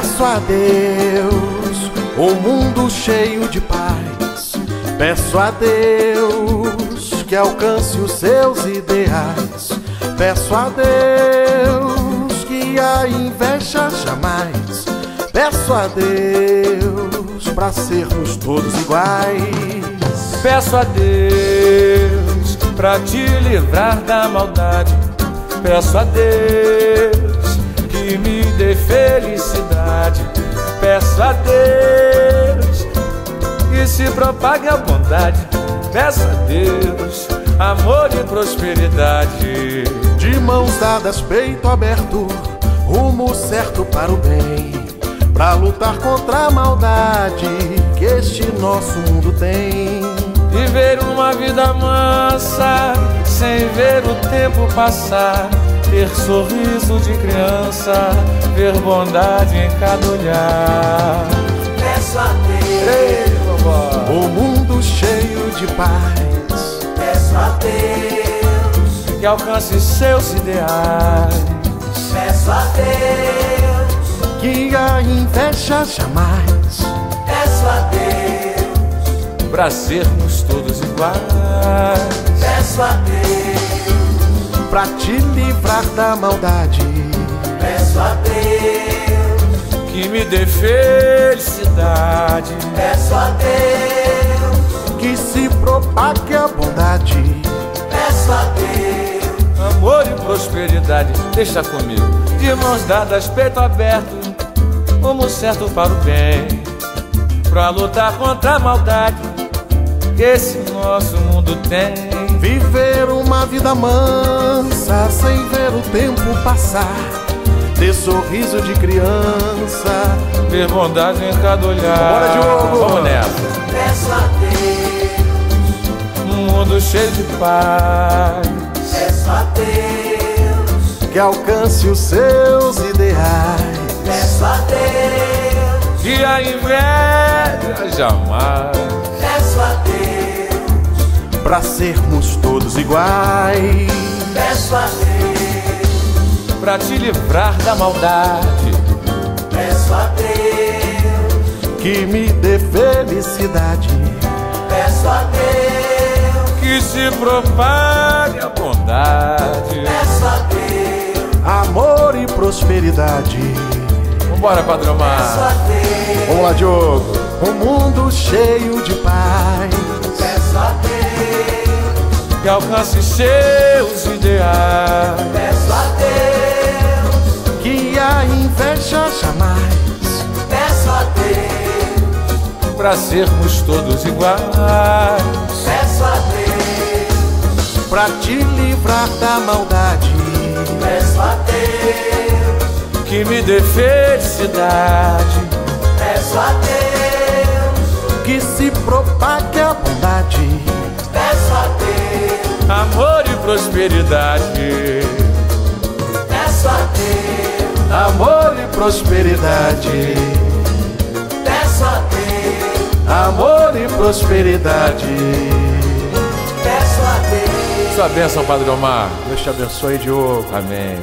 Peço a Deus um mundo cheio de paz. Peço a Deus que alcance os seus ideais. Peço a Deus que a inveja jamais. Peço a Deus para sermos todos iguais. Peço a Deus para te livrar da maldade. Peço a Deus que me dê felicidade. Peço a Deus que se propague a bondade. Peço a Deus amor e prosperidade. De mãos dadas, peito aberto, rumo certo para o bem. Pra lutar contra a maldade que este nosso mundo tem. Viver uma vida mansa, sem ver o tempo passar. Ter sorriso de criança, ver bondade em cada olhar. Peço a Deus, Ei. O mundo cheio de paz. peço a Deus, que alcance seus ideais. peço a Deus, Que a inveja jamais. peço a Deus, Pra sermos todos iguais. peço a Deus, Pra te livrar da maldade. peço a Deus, Que me dê felicidade. peço a Deus, Que se propague a bondade. peço a Deus, Amor e prosperidade. Deixa comigo. De mãos dadas, peito aberto. Rumo certo para o bem. Pra lutar contra a maldade. Que esse nosso mundo tem. Viver uma vida mansa sem ver o tempo passar. Ter sorriso de criança. Ver bondade em cada olhar. Bora, Diogo! Vamos nessa. peço a Deus, Um mundo cheio de paz. peço a Deus, Que alcance os seus ideais. peço a Deus, E a inveja jamais. Peço a Deus, Pra sermos todos iguais. peço a Deus, Pra te livrar da maldade. peço a Deus, Que me dê felicidade. peço a Deus, Que se propague a bondade. peço a Deus, Amor e prosperidade. Vambora, Padrão peço Mar. a Deus, Vamos lá, Diogo. Um mundo cheio de paz. peço a Deus, Que alcance seus ideais. peço a Deus, Que a inveja jamais. peço a Deus, Pra sermos todos iguais. peço a Deus, Pra te livrar da maldade. peço a Deus, Que me dê felicidade. peço a Deus, Que se propague a bondade. Amor e prosperidade. peço a Deus, Amor e prosperidade. peço a Deus, Amor e prosperidade. peço a Deus. Sua bênção, Padre Omar. Deus te abençoe, Diogo. Amém.